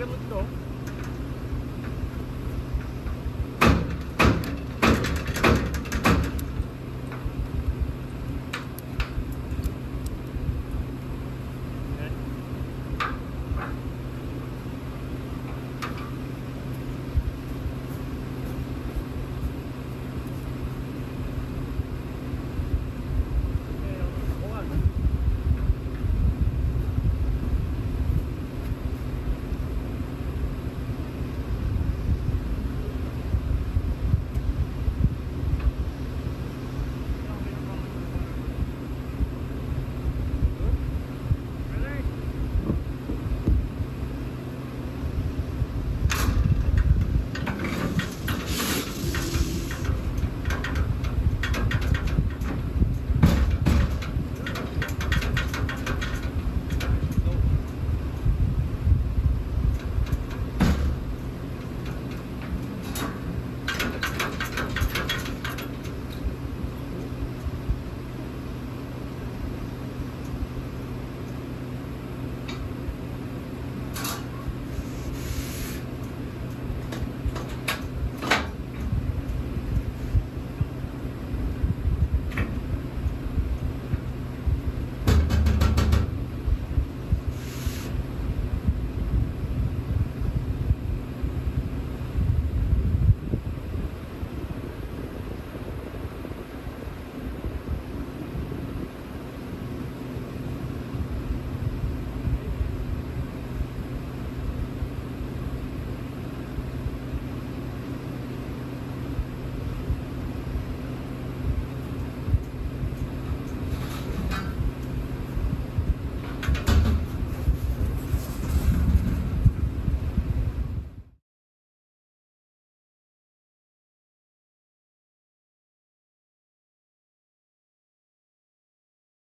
gamot, no?